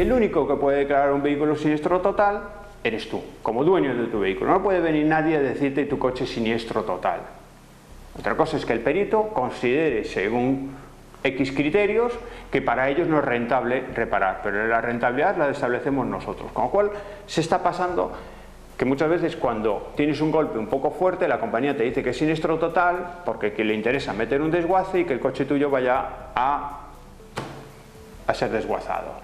El único que puede declarar un vehículo siniestro total eres tú, como dueño de tu vehículo. No puede venir nadie a decirte tu coche siniestro total. Otra cosa es que el perito considere, según X criterios, que para ellos no es rentable reparar, pero la rentabilidad la establecemos nosotros. Con lo cual se está pasando que muchas veces cuando tienes un golpe un poco fuerte, la compañía te dice que es siniestro total, porque que le interesa meter un desguace y que el coche tuyo vaya a, a ser desguazado.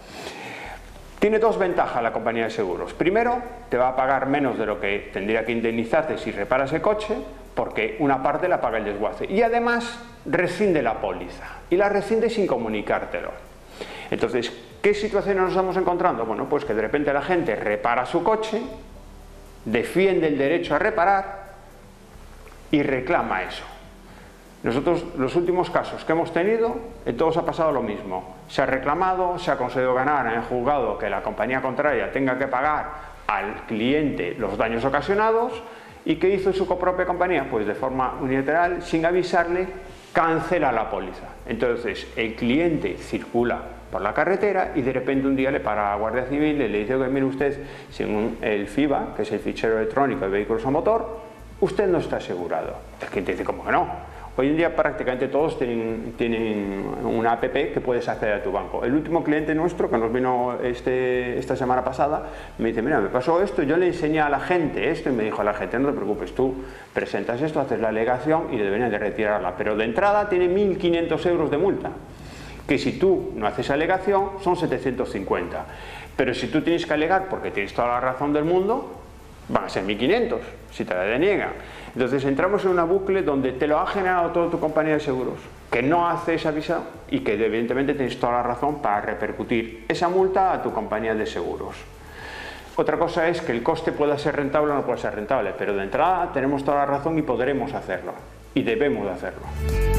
Tiene dos ventajas la compañía de seguros. Primero, te va a pagar menos de lo que tendría que indemnizarte si reparas el coche, porque una parte la paga el desguace. Y además, rescinde la póliza. Y la rescinde sin comunicártelo. Entonces, ¿qué situaciones nos estamos encontrando? Bueno, pues que de repente la gente repara su coche, defiende el derecho a reparar y reclama eso. Nosotros, los últimos casos que hemos tenido, en todos ha pasado lo mismo. Se ha reclamado, se ha conseguido ganar en juzgado que la compañía contraria tenga que pagar al cliente los daños ocasionados y ¿qué hizo su propia compañía? Pues de forma unilateral, sin avisarle, cancela la póliza. Entonces el cliente circula por la carretera y de repente un día le para la Guardia Civil y le dice que mire usted, según el FIBA, que es el fichero electrónico de vehículos a motor, usted no está asegurado. El cliente dice, ¿cómo que no? Hoy en día prácticamente todos tienen, tienen, una app que puedes acceder a tu banco. El último cliente nuestro que nos vino este, esta semana pasada me dice, mira, me pasó esto, yo le enseñé a la gente esto y me dijo a la gente, no te preocupes, tú presentas esto, haces la alegación y deberían de retirarla. Pero de entrada tiene 1.500 euros de multa, que si tú no haces alegación son 750. Pero si tú tienes que alegar porque tienes toda la razón del mundo, van a ser 1.500 si te la deniegan. Entonces entramos en una bucle donde te lo ha generado toda tu compañía de seguros, que no hace esa visa y que evidentemente tienes toda la razón para repercutir esa multa a tu compañía de seguros. Otra cosa es que el coste pueda ser rentable o no pueda ser rentable, pero de entrada tenemos toda la razón y podremos hacerlo, y debemos de hacerlo.